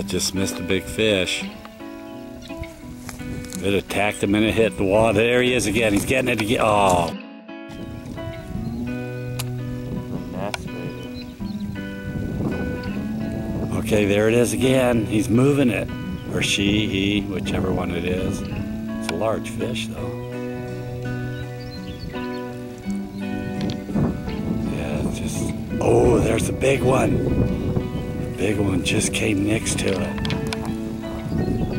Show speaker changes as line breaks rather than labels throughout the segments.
just missed a big fish. It attacked him and it hit the wall. There he is again. He's getting it again. Oh. Okay, there it is again. He's moving it. Or she, he, whichever one it is. It's a large fish though. Yeah, it's just, oh, there's a big one. The big one just came next to it.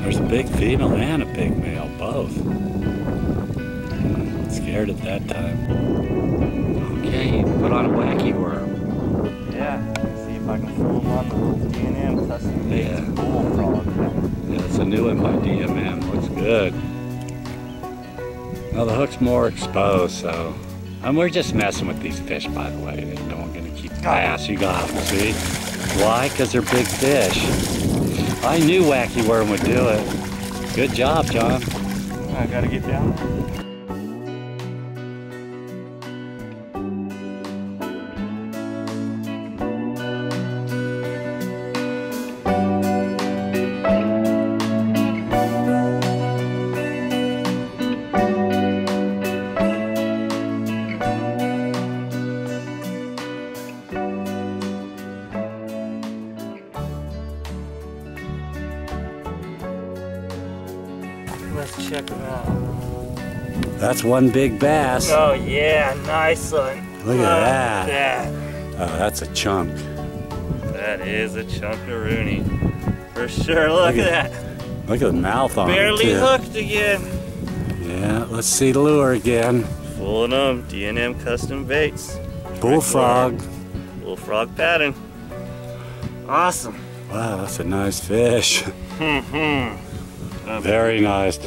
There's a big female and a big male, both. Hmm, scared at that time. Okay, put on a wacky worm.
Yeah, see if I can fool him on the D&M custom
Yeah.
bullfrog.
Yeah, it's a new one by D&M. Looks good. Now the hook's more exposed, so. And we're just messing with these fish, by the way. They don't gonna keep bass. You got them, see? Why? Because they're big fish. I knew Wacky Worm would do it. Good job, John.
I gotta get down. Let's check them out.
That's one big bass.
Oh yeah, nice one.
Look at that.
that.
Oh, that's a chunk.
That is a chunk of Rooney. For sure, look,
Look
at
at-
that.
Look at the mouth on
Barely
it. too.
hooked again.
Yeah, let's see the lure again.
Fooling them, D&M custom baits.
Bullfrog.
Bullfrog pattern. Awesome.
Wow, that's a nice fish.
Hmm, hmm. Hmm.
Very nice.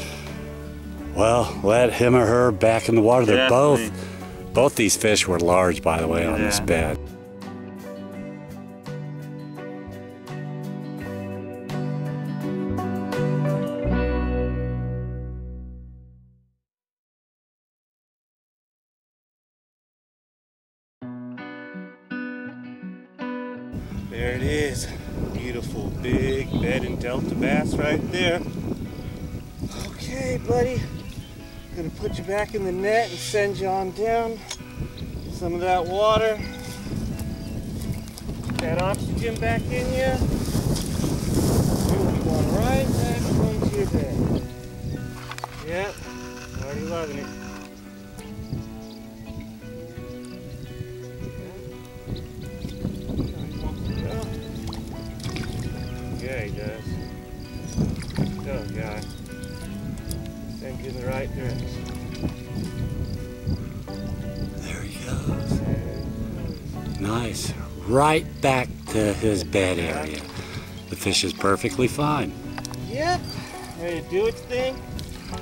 Well, let him or her back in the water. They're
Definitely.
both, both these fish were large, by the way, on this bed.
There it is. Beautiful big bed and delta bass right there. Okay, buddy. Gonna put you back in the net and send you on down. Some of that water. That oxygen back in you. You'll be going right back home to your bed. Yep, already loving it. Yeah, he does. Oh, Go, guy. You in the right direction.
There he goes. Nice. Right back to his bed area. The fish is perfectly fine.
Yep, ready to do its thing.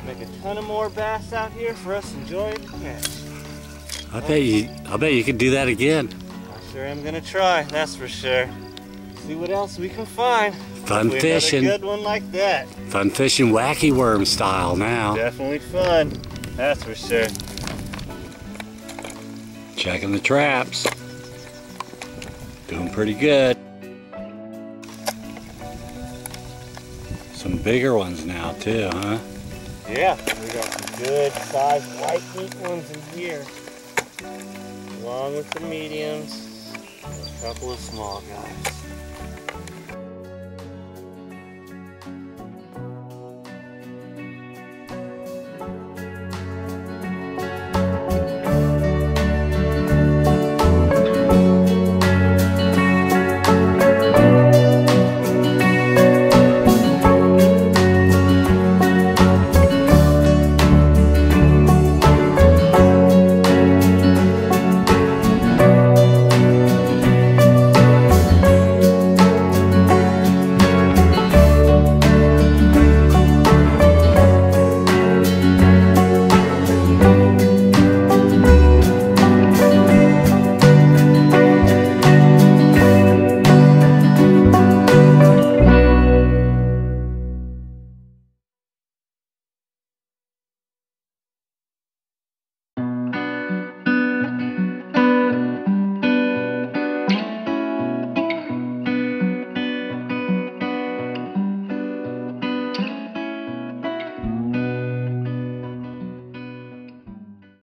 Make a ton of more bass out here for us to enjoy the catch.
I bet you. I bet you could do that again.
I sure am gonna try, that's for sure. See what else we can find.
Fun
Hopefully
fishing.
Good one like that.
Fun fishing, wacky worm style now.
Definitely fun, that's for sure.
Checking the traps. Doing pretty good. Some bigger ones now too, huh?
Yeah, we got some good sized white meat ones in here. Along with the mediums, a couple of small guys.